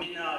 আমি